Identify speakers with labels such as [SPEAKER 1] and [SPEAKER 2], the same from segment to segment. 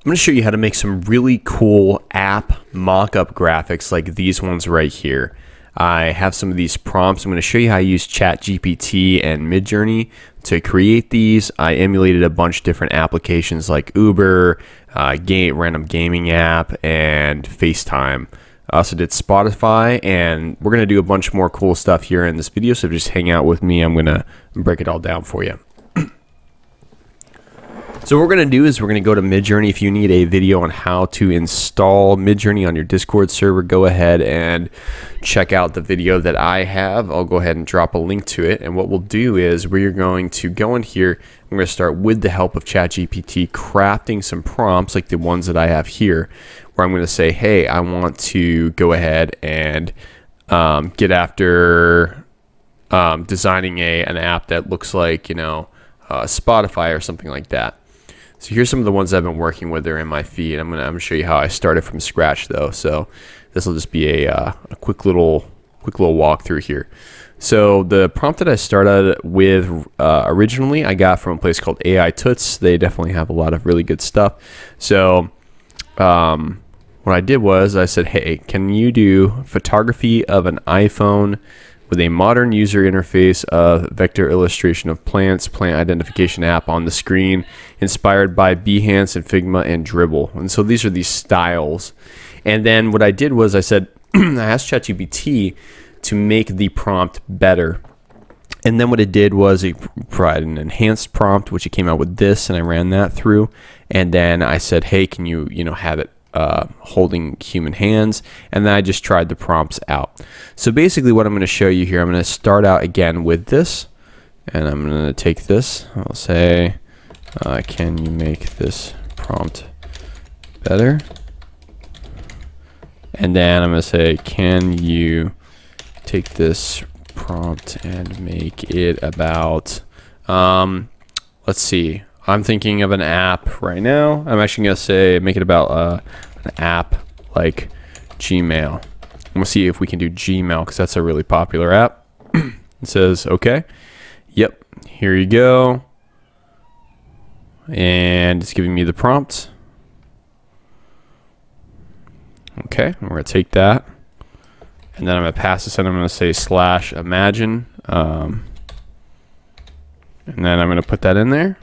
[SPEAKER 1] I'm going to show you how to make some really cool app mock-up graphics like these ones right here. I have some of these prompts. I'm going to show you how I use ChatGPT and Midjourney to create these. I emulated a bunch of different applications like Uber, uh, game, random gaming app, and FaceTime. I also did Spotify, and we're going to do a bunch more cool stuff here in this video, so just hang out with me. I'm going to break it all down for you. So what we're going to do is we're going to go to Midjourney. If you need a video on how to install Midjourney on your Discord server, go ahead and check out the video that I have. I'll go ahead and drop a link to it. And what we'll do is we're going to go in here. I'm going to start with the help of ChatGPT crafting some prompts like the ones that I have here, where I'm going to say, hey, I want to go ahead and um, get after um, designing a an app that looks like, you know, uh, Spotify or something like that. So here's some of the ones I've been working with. They're in my feed. I'm gonna, I'm gonna show you how I started from scratch though. So this will just be a, uh, a quick little quick little walkthrough here. So the prompt that I started with uh, originally, I got from a place called AI Tuts. They definitely have a lot of really good stuff. So um, what I did was I said, hey, can you do photography of an iPhone with a modern user interface of vector illustration of plants, plant identification app on the screen, inspired by Behance and Figma and Dribbble. And so these are these styles. And then what I did was I said, I asked ChatGPT to make the prompt better. And then what it did was it provided an enhanced prompt, which it came out with this, and I ran that through. And then I said, hey, can you, you know, have it uh, holding human hands, and then I just tried the prompts out. So basically what I'm going to show you here, I'm going to start out again with this, and I'm going to take this, I'll say, uh, can you make this prompt better? And then I'm going to say, can you take this prompt and make it about, um, let's see, I'm thinking of an app right now. I'm actually going to say, make it about uh, an app like Gmail. To see if we can do Gmail because that's a really popular app. it says, okay. Yep, here you go. And it's giving me the prompt. Okay, we're going to take that. And then I'm going to pass this in. I'm going to say slash imagine. Um, and then I'm going to put that in there.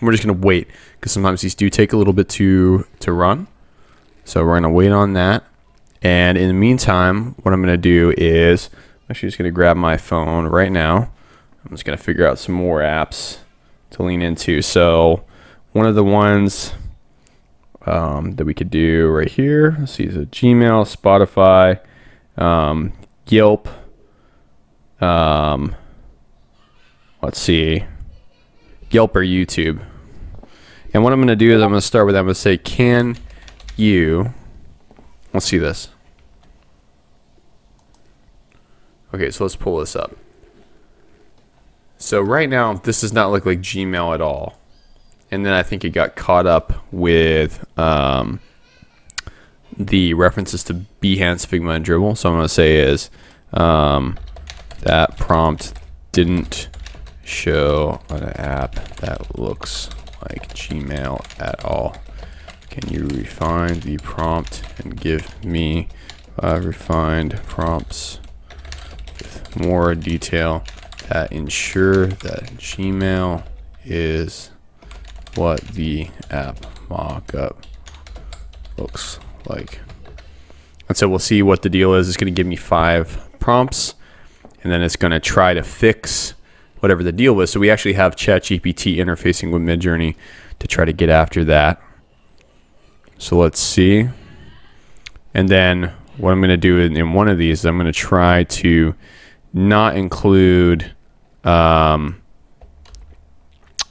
[SPEAKER 1] We're just going to wait because sometimes these do take a little bit to, to run. So we're going to wait on that. And in the meantime, what I'm going to do is I'm actually just going to grab my phone right now. I'm just going to figure out some more apps to lean into. So one of the ones um, that we could do right here, let's see, so Gmail, Spotify, um, Yelp, um, let's see, Yelp or YouTube. And what I'm going to do is I'm going to start with, I'm going to say, can you, let's see this. Okay, so let's pull this up. So right now, this does not look like Gmail at all. And then I think it got caught up with um, the references to Behance, Figma, and Dribbble. So I'm going to say is um, that prompt didn't show an app that looks like Gmail at all. Can you refine the prompt and give me uh, refined prompts with more detail that ensure that Gmail is what the app mockup looks like. And so we'll see what the deal is. It's going to give me five prompts, and then it's going to try to fix whatever the deal was. So we actually have ChatGPT interfacing with Midjourney to try to get after that. So let's see. And then what I'm going to do in, in, one of these, I'm going to try to not include um,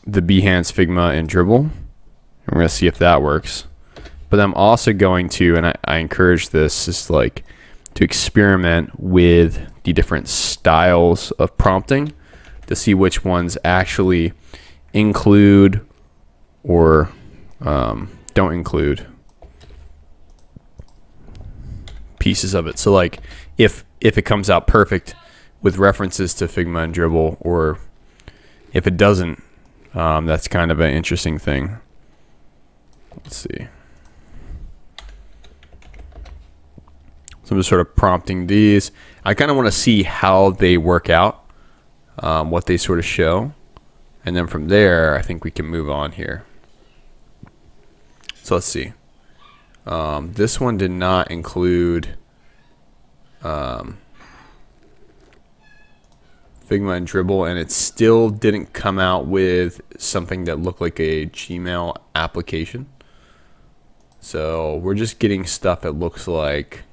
[SPEAKER 1] the Behance, Figma, and Dribbble. We're going to see if that works. But I'm also going to, and I, I encourage this, is like to experiment with the different styles of prompting to see which ones actually include or um, don't include pieces of it. So like if if it comes out perfect with references to Figma and Dribbble, or if it doesn't, um, that's kind of an interesting thing. let's see. So I'm just sort of prompting these. I kind of want to see how they work out, um, what they sort of show. And then from there, I think we can move on here. So let's see. Um, this one did not include um, Figma and Dribbble, and it still didn't come out with something that looked like a Gmail application. So we're just getting stuff that looks like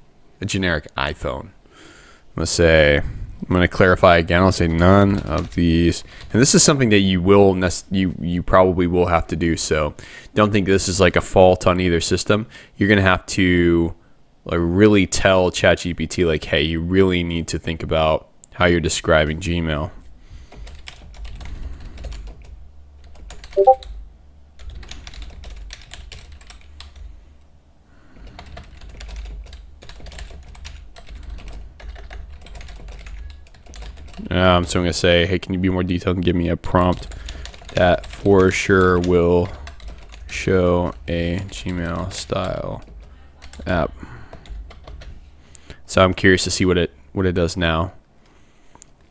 [SPEAKER 1] a generic iPhone. To say, I'm going to clarify again. I'll say none of these. And this is something that you will, you, you probably will have to do. So don't think this is like a fault on either system. You're going to have to like really tell ChatGPT like, hey, you really need to think about how you're describing Gmail. Um, so I'm to say, hey, can you be more detailed and give me a prompt that for sure will show a Gmail style app. So I'm curious to see what it what it does now.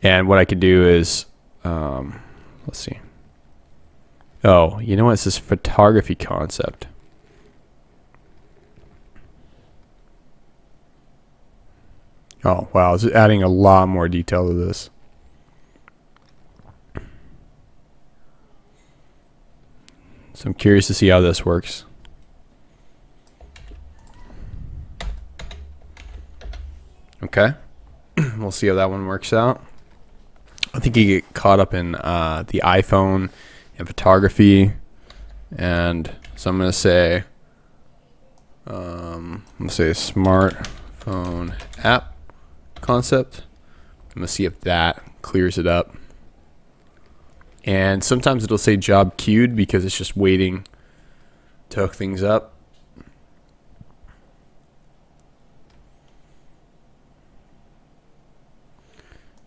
[SPEAKER 1] And what I could do is, um, let's see. Oh, you know what? It's this photography concept. Oh, wow. It's adding a lot more detail to this. So I'm curious to see how this works. Okay. we'll see how that one works out. I think you get caught up in uh, the iPhone and photography. And so I'm going to say, um, I'm going to say smartphone app concept. I'm going to see if that clears it up. And sometimes it'll say job queued because it's just waiting to hook things up.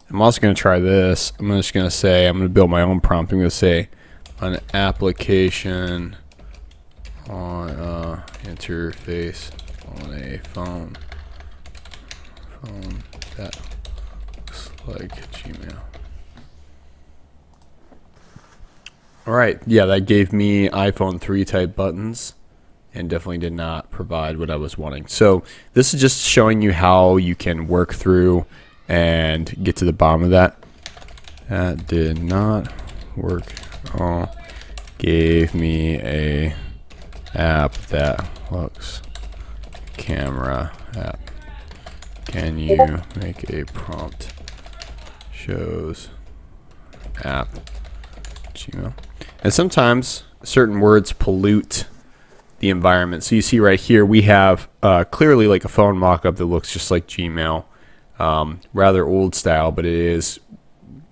[SPEAKER 1] I'm also going to try this. I'm just going to say, I'm going to build my own prompt. I'm going to say an application on a interface on a phone. Phone that looks like Gmail. All right, yeah, that gave me iPhone 3 type buttons and definitely did not provide what I was wanting. So this is just showing you how you can work through and get to the bottom of that. That did not work all. Gave me a app that looks camera app. Can you make a prompt shows app Gmail? And sometimes certain words pollute the environment. So you see right here, we have uh, clearly like a phone mockup that looks just like Gmail. Um, rather old style, but it is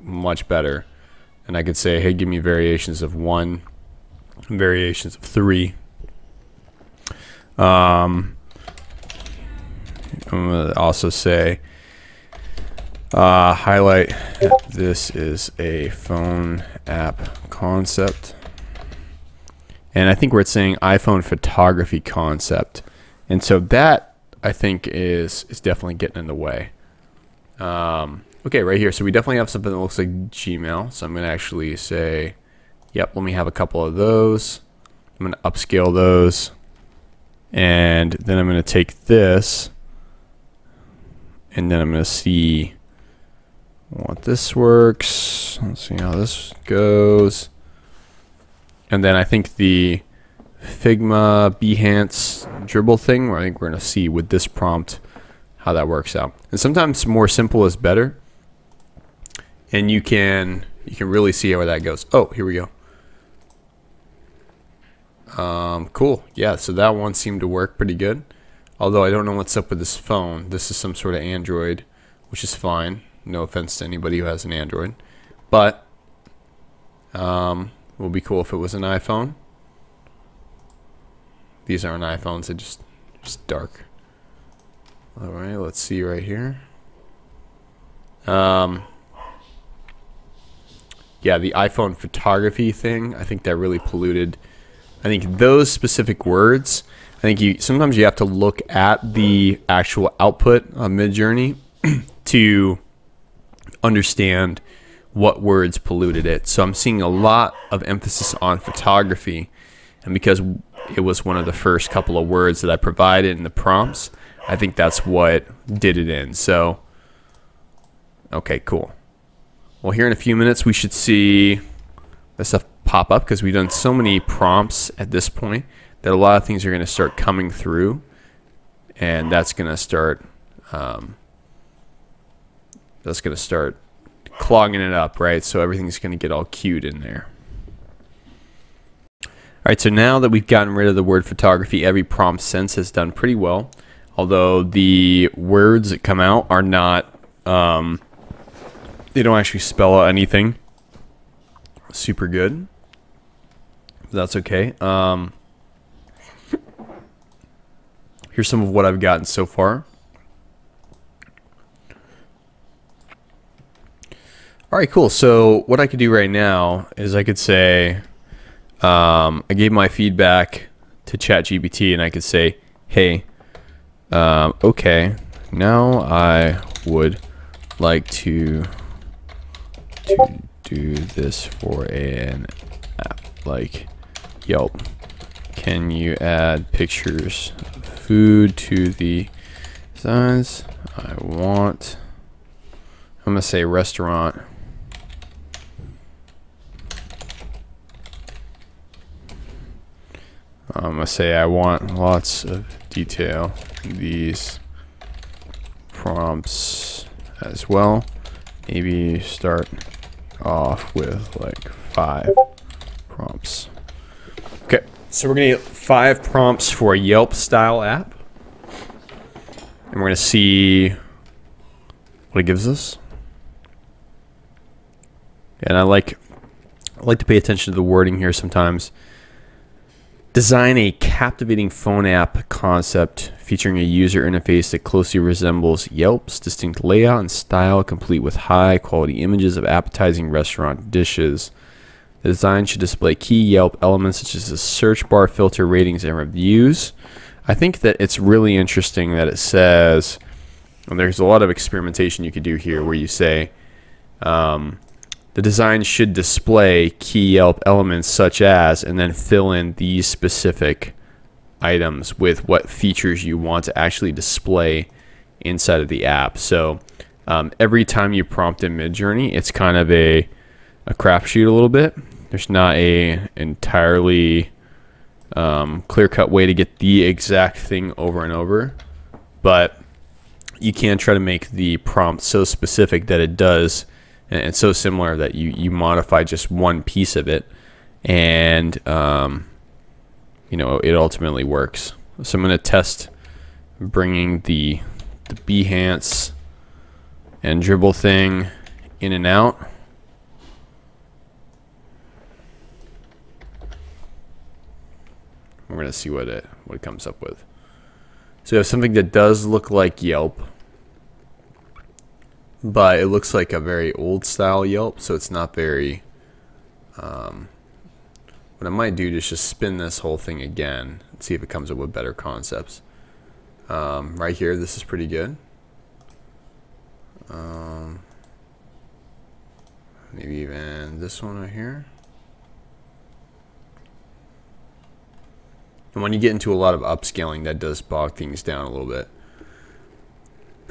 [SPEAKER 1] much better. And I could say, hey, give me variations of one, variations of three. Um, I'm going to also say, uh, highlight this is a phone app concept. And I think we're saying iPhone photography concept. And so that I think is is definitely getting in the way. Um, okay, right here. So we definitely have something that looks like Gmail. So I'm going to actually say, yep, let me have a couple of those. I'm going to upscale those. And then I'm going to take this and then I'm going to see what this works. Let's see how this goes. And then I think the Figma Behance Dribbble thing, where I think we're going to see with this prompt how that works out. And sometimes more simple is better. And you can you can really see where that goes. Oh, here we go. Um, cool. Yeah, so that one seemed to work pretty good. Although I don't know what's up with this phone. This is some sort of Android, which is fine. No offense to anybody who has an Android. But um, it would be cool if it was an iPhone. These aren't iPhones, they're just, just dark. Alright, let's see right here. Um, yeah, the iPhone photography thing, I think that really polluted I think those specific words, I think you sometimes you have to look at the actual output of Midjourney to understand what words polluted it. So I'm seeing a lot of emphasis on photography, and because it was one of the first couple of words that I provided in the prompts, I think that's what did it in. So, okay, cool. Well, here in a few minutes, we should see this stuff pop up because we've done so many prompts at this point that a lot of things are going to start coming through, and that's going to start. Um, that's going to start clogging it up, right? So everything's going to get all queued in there. All right, so now that we've gotten rid of the word photography, every prompt sense has done pretty well. Although the words that come out are not, um, they don't actually spell out anything super good. That's okay. Um, here's some of what I've gotten so far. All right, cool. So what I could do right now is I could say, um, I gave my feedback to ChatGPT, and I could say, hey, um, okay, now I would like to, to do this for an app like Yelp. Can you add pictures of food to the signs? I want, I'm going to say restaurant Um, I'm gonna say I want lots of detail in these prompts as well. Maybe start off with like five prompts. Okay, so we're gonna get five prompts for a Yelp style app. And we're gonna see what it gives us. And I like I like to pay attention to the wording here sometimes. Design a captivating phone app concept featuring a user interface that closely resembles Yelp's distinct layout and style, complete with high quality images of appetizing restaurant dishes. The design should display key Yelp elements such as the search bar, filter, ratings, and reviews. I think that it's really interesting that it says, and there's a lot of experimentation you could do here where you say, um, the design should display key Yelp elements such as, and then fill in these specific items with what features you want to actually display inside of the app. So um, every time you prompt in Midjourney, it's kind of a, a crapshoot a little bit. There's not a entirely um, clear-cut way to get the exact thing over and over, but you can try to make the prompt so specific that it does and it's so similar that you you modify just one piece of it, and um, you know it ultimately works. So I'm going to test bringing the the Behance and Dribbble thing in and out. We're going to see what it what it comes up with. So you have something that does look like Yelp but it looks like a very old style Yelp, so it's not very. Um, what I might do is just spin this whole thing again and see if it comes up with better concepts. Um, right here, this is pretty good. Um, maybe even this one right here. And when you get into a lot of upscaling, that does bog things down a little bit.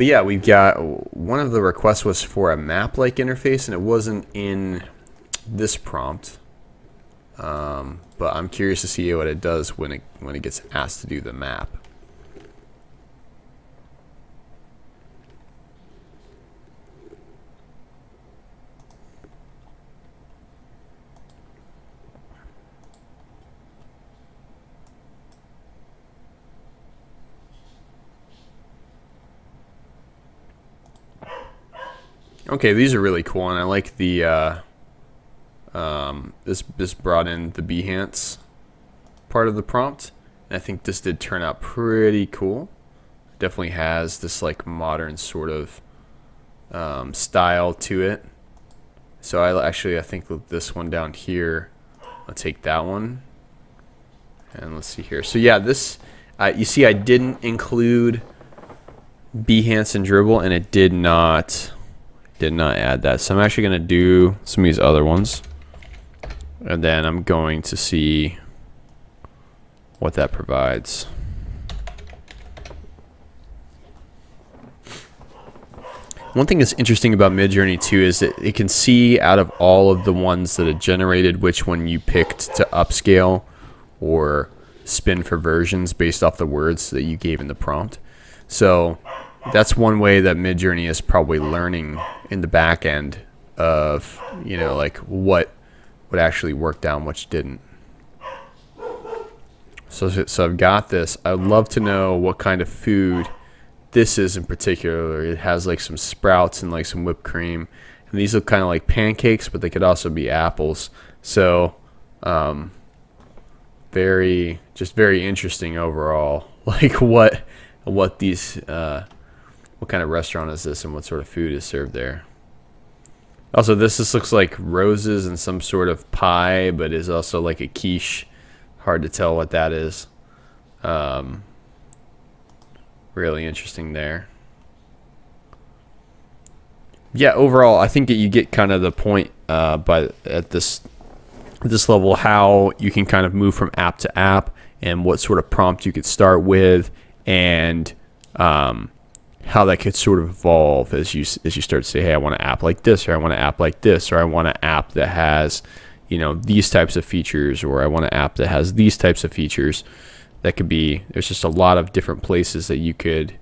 [SPEAKER 1] But yeah, we've got one of the requests was for a map-like interface, and it wasn't in this prompt. Um, but I'm curious to see what it does when it when it gets asked to do the map. Okay, these are really cool, and I like the uh, um, this this brought in the Behance part of the prompt. And I think this did turn out pretty cool. Definitely has this like modern sort of um, style to it. So I actually I think this one down here, I'll take that one And let's see here. So yeah, this uh, you see I didn't include Behance and Dribbble, and it did not did not add that. So I'm actually going to do some of these other ones, and then I'm going to see what that provides. One thing that's interesting about Midjourney too is that it can see out of all of the ones that it generated which one you picked to upscale or spin for versions based off the words that you gave in the prompt. So that's one way that Midjourney is probably learning in the back end of you know like what would actually work down, which didn't. So so I've got this. I'd love to know what kind of food this is in particular. It has like some sprouts and like some whipped cream. And these look kind of like pancakes, but they could also be apples. So, um, very, just very interesting overall. Like what, what these, uh, what kind of restaurant is this and what sort of food is served there. Also, this just looks like roses and some sort of pie, but is also like a quiche. Hard to tell what that is. Um, really interesting there. Yeah, overall, I think that you get kind of the point uh, by at this this level how you can kind of move from app to app and what sort of prompt you could start with and um, how that could sort of evolve as you as you start to say, hey, I want an app like this, or I want an app like this, or I want an app that has you know these types of features, or I want an app that has these types of features that could be there's just a lot of different places that you could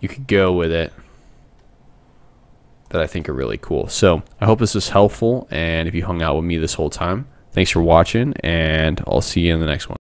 [SPEAKER 1] you could go with it that I think are really cool. So I hope this was helpful and if you hung out with me this whole time, thanks for watching and I'll see you in the next one.